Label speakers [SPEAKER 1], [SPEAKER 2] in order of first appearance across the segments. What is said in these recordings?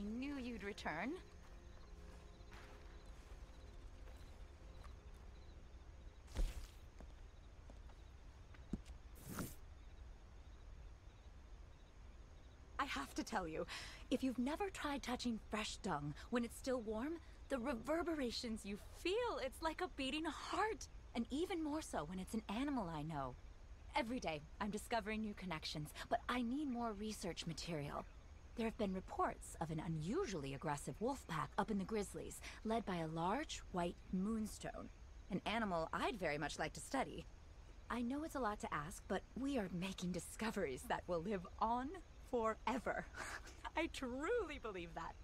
[SPEAKER 1] I knew you'd return. I have to tell you, if you've never tried touching fresh dung when it's still warm, the reverberations you feel, it's like a beating heart. And even more so when it's an animal I know. Every day, I'm discovering new connections, but I need more research material. There have been reports of an unusually aggressive wolf pack up in the Grizzlies, led by a large, white moonstone. An animal I'd very much like to study. I know it's a lot to ask, but we are making discoveries that will live on forever. I truly believe that.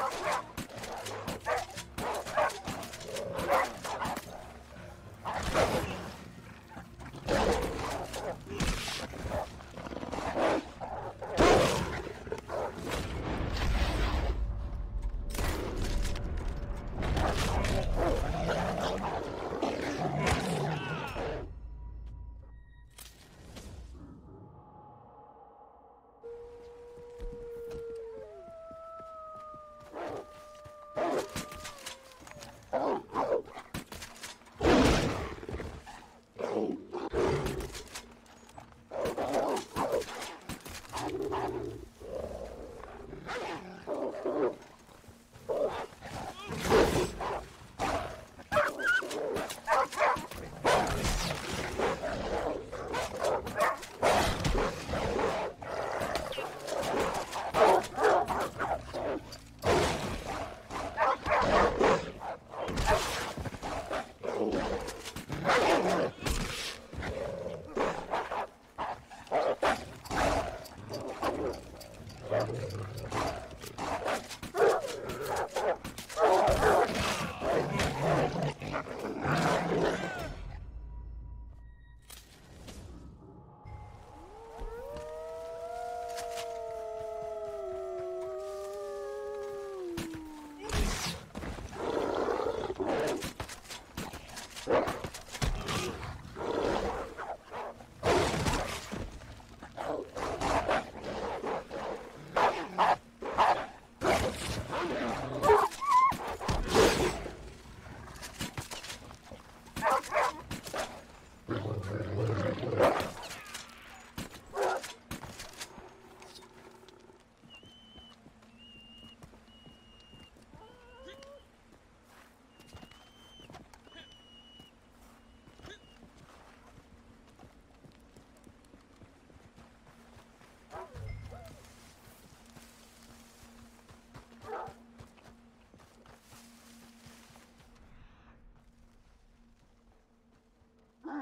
[SPEAKER 1] Oh,